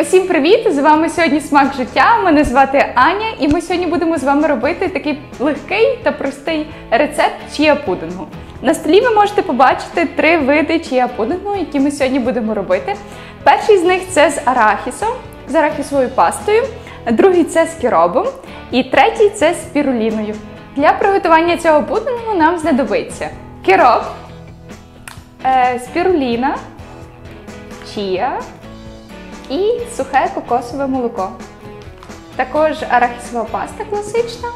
Усім привіт! З вами сьогодні смак життя. Мене звати Аня, і ми сьогодні будемо з вами робити такий легкий та простий рецепт чия пудингу. На столі ви можете побачити три види чия пудингу, які ми сьогодні будемо робити. Перший з них це з арахісом, з арахісовою пастою, другий це з кіробом, і третій це з спіруліною. Для приготування цього пудингу нам знадобиться кіроб, е, спіруліна, чія і сухе кокосове молоко. Також арахісова паста класична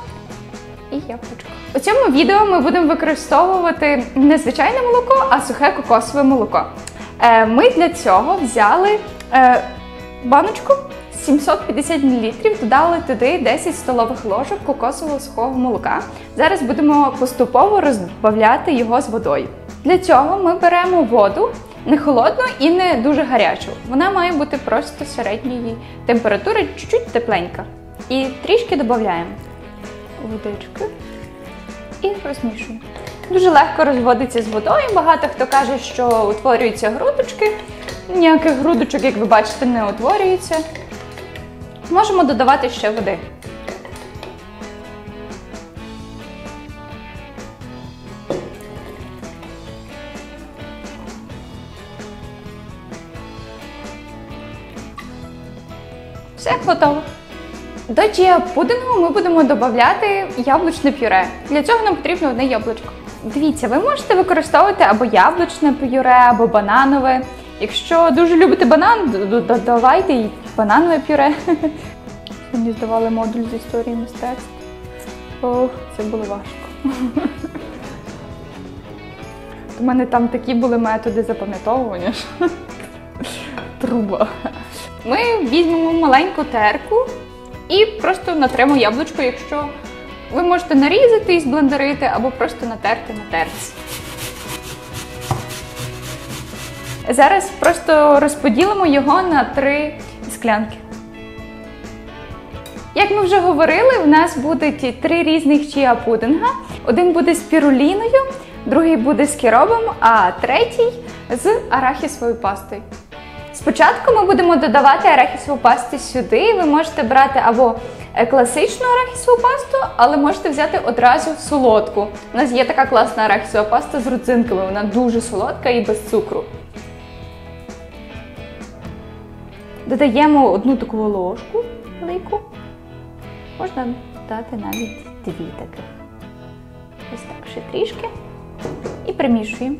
і яблучко. У цьому відео ми будемо використовувати не звичайне молоко, а сухе кокосове молоко. Е, Ми для цього взяли е, баночку 750 мл, додали туди 10 столових ложок кокосового сухого молока. Зараз будемо поступово розбавляти його з водою. Для цього ми беремо воду не холодну і не дуже гарячу. Вона має бути просто середньої температури, чуть-чуть тепленька. І трішки додаємо водички і розмішуємо. Дуже легко розводиться з водою. Багато хто каже, що утворюються грудочки. Ніяких грудочок, як ви бачите, не утворюється. Можемо додавати ще води. Все готово. До чия пудингу ми будемо додати яблучне пюре. Для цього нам потрібно одне яблучко. Дивіться, ви можете використовувати або яблучне пюре, або бананове. Якщо дуже любите банан, додавайте і бананове пюре. Мені здавали модуль з історії мистецтв. Ох, це було важко. У мене там такі були методи запам'ятовування. Труба. Ми візьмемо маленьку терку і просто натремо яблучко, якщо ви можете нарізати і зблендерити, або просто натерти на терці. Зараз просто розподілимо його на три склянки. Як ми вже говорили, в нас будуть три різних чия пудинга. Один буде з піруліною, другий буде з кіробом, а третій з арахісовою пастою. Спочатку ми будемо додавати арахісову пасту сюди. Ви можете брати або класичну арахісову пасту, але можете взяти одразу солодку. У нас є така класна арахісова паста з родзинками, вона дуже солодка і без цукру. Додаємо одну таку ложку велику. Можна дати навіть дві таких. Ось так ще трішки. І примішуємо.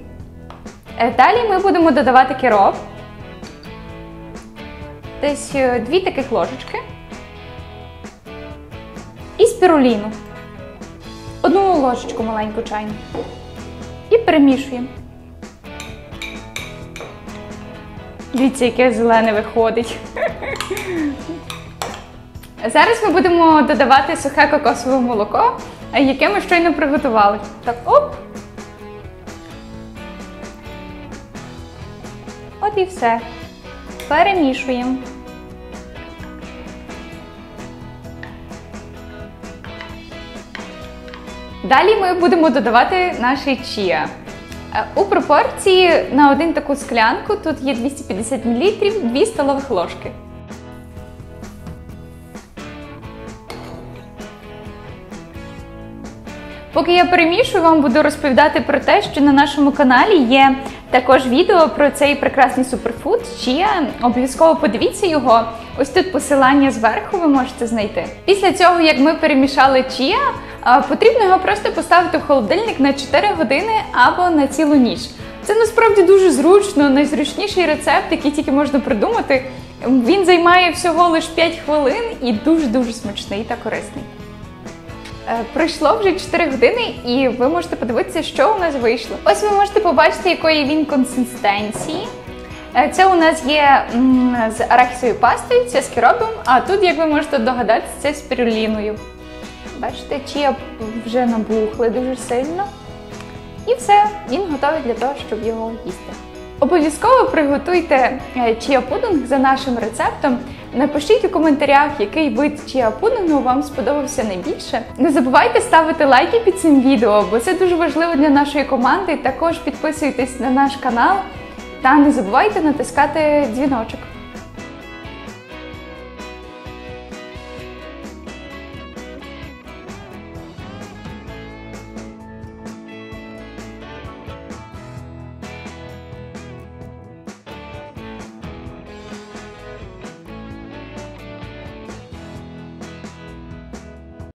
Далі ми будемо додавати кіроп. Десь дві таких ложечки. І спіруліну. Одну ложечку маленьку чайну. І перемішуємо. Дивіться, яке зелене виходить. Зараз ми будемо додавати сухе кокосове молоко, яке ми щойно приготували. Так, оп! От і все. Перемішуємо. Далі ми будемо додавати наше чія. У пропорції на один таку склянку тут є 250 мл, 2 столових ложки. Поки я перемішую, вам буду розповідати про те, що на нашому каналі є також відео про цей прекрасний суперфуд. Чия. Обов'язково подивіться його. Ось тут посилання зверху ви можете знайти. Після цього, як ми перемішали чія, потрібно його просто поставити в холодильник на 4 години або на цілу ніч. Це насправді дуже зручно, найзручніший рецепт, який тільки можна придумати. Він займає всього лише 5 хвилин і дуже-дуже смачний та корисний. Пройшло вже 4 години, і ви можете подивитися, що у нас вийшло. Ось ви можете побачити, якої він консистенції. Це у нас є з арахісовою пастою, це з кіробом, а тут, як ви можете догадатися, це з піруліною. Бачите, чия вже набухли дуже сильно. І все, він готовий для того, щоб його їсти. Обов'язково приготуйте чия пудинг за нашим рецептом. Напишіть у коментарях, який вид чия пудингу вам сподобався найбільше. Не забувайте ставити лайки під цим відео, бо це дуже важливо для нашої команди. Також підписуйтесь на наш канал та не забувайте натискати дзвіночок.